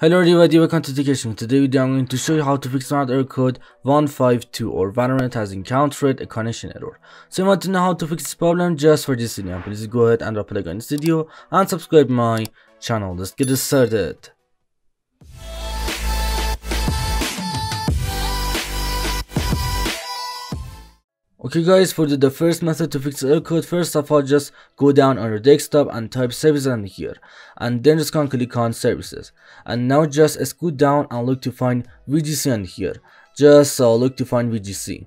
Hello everybody, welcome to Education. Today video I'm going to show you how to fix another error code 152 or Valorant has encountered a connection error. So you want to know how to fix this problem just for this video, please go ahead and drop a like on this video and subscribe my channel. Let's get started. Okay guys, for the, the, first method to fix error code, first of all just go down on your desktop and type services on here. And then just can click on services. And now just scoot down and look to find VGC on here. Just uh, look to find VGC.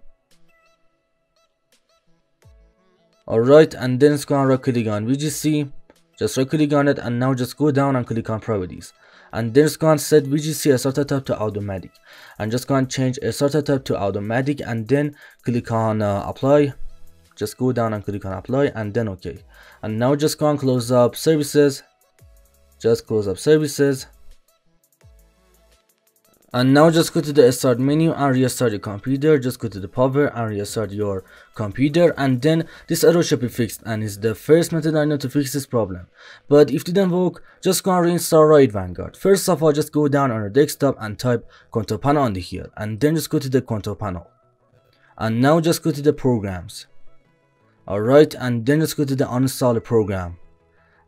Alright, and then just go and right click on VGC. Just right click on it and now just go down and click on properties. And then just go and set VGC SR type to automatic. And just go and change SR type to automatic and then click on uh, apply. Just go down and click on apply and then okay. And now just go and close up services. Just close up services and now just go to the start menu and restart your computer. Just go to the power and restart your computer. And then this error should be fixed. And it's the first method i know to fix this problem. But if didn't work just go and reinstall riot vanguard. First of all just go down on your desktop and type control panel on the here and then just go to the control panel. And now just go to the programs. Alright and then just go to the uninstall program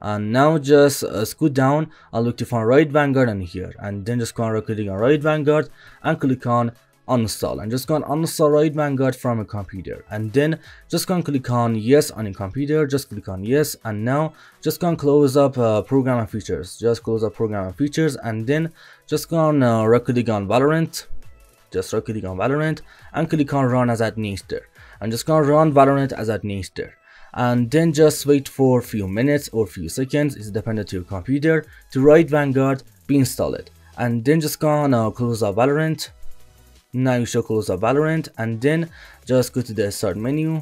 and now just uh, scoot down and look to find riot vanguard in here. And then just go on right clicking on riot vanguard and click on uninstall. And just go on uninstall riot vanguard from a computer. And then just go and click on yes on your computer. Just click on yes. And now just go and close up uh, program and features. Just close up program and features. And then just go on uh, right click on valorant. Just right click on valorant and click on run as administrator and just go and run valorant as administrator and then just wait for a few minutes or few seconds it's dependent to your computer to riot vanguard be installed. And then just go on uh, close up valorant. Now you should close up valorant and then just go to the start menu.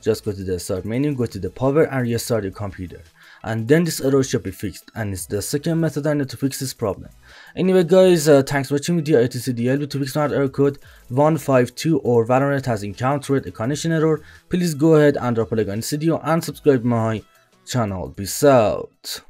Just go to the start menu go to the power and restart your computer and then this error should be fixed and it's the second method I need to fix this problem. Anyway guys, uh, thanks for watching video ITCDL to fix another error code 152 or Valorant has encountered a connection error. Please go ahead and drop a like on this video and subscribe my channel. Peace out.